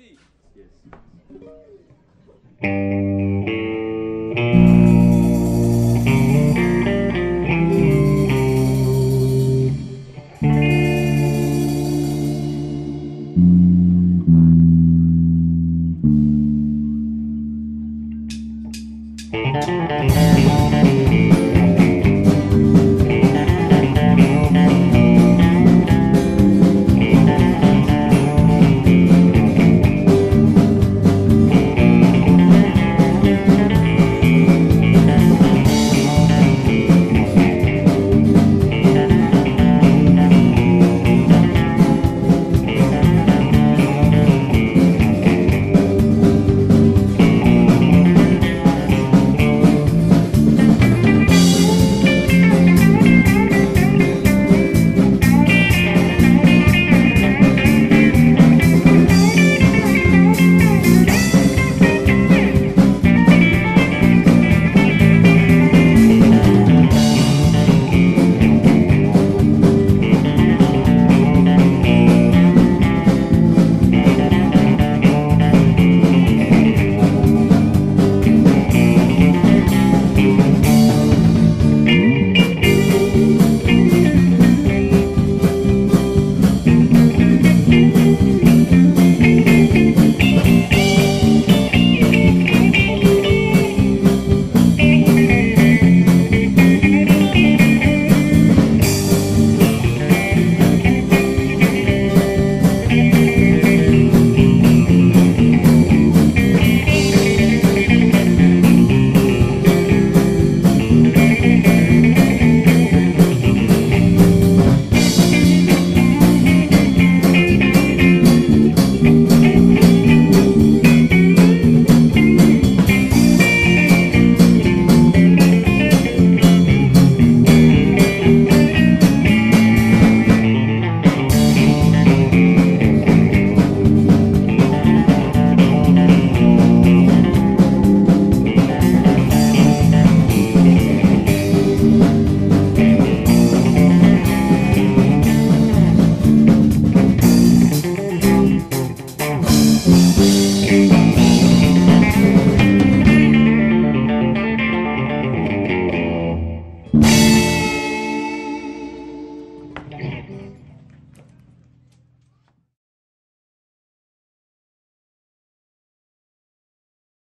C. Yes. you